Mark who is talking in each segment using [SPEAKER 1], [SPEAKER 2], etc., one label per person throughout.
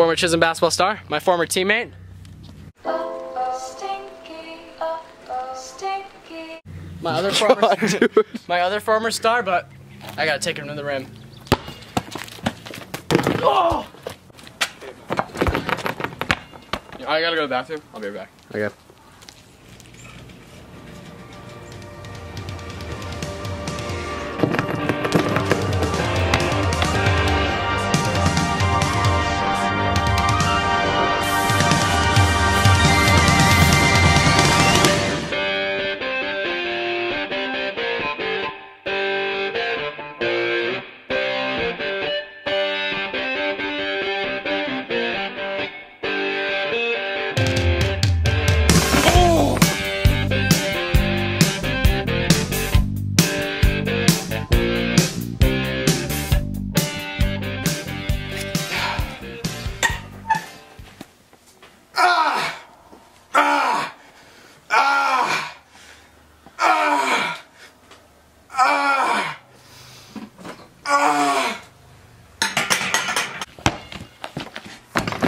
[SPEAKER 1] former Chisholm basketball star, my former teammate. My other former, my other former star, but I gotta take him to the rim. Oh!
[SPEAKER 2] I gotta go to the bathroom. I'll be right back.
[SPEAKER 1] Okay.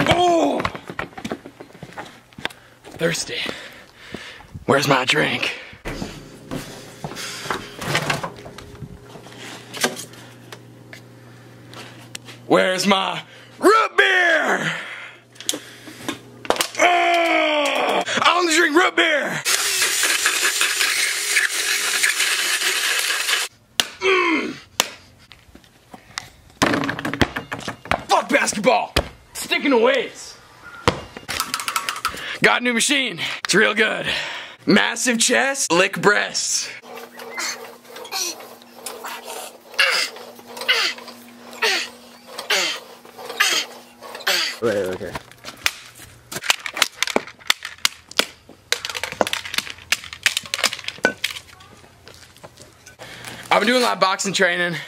[SPEAKER 1] Oh! Thirsty. Where's my drink? Where's my root beer? Oh, I to drink root beer. Mm. Fuck basketball. Sticking to weights. Got a new machine. It's real good. Massive chest, lick breasts. Wait, okay. I've been doing a lot of boxing training.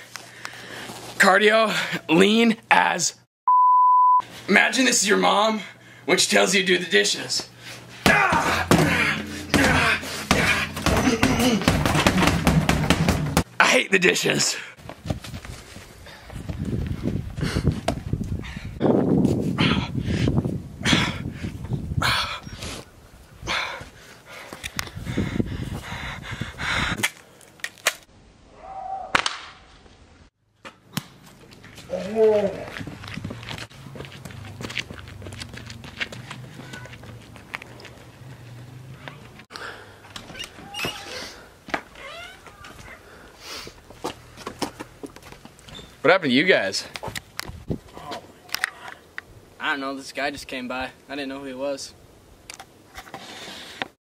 [SPEAKER 1] Cardio, lean as Imagine this is your mom when she tells you to do the dishes. I hate the dishes. What happened to you guys? Oh I don't know, this guy just came by. I didn't know who he was.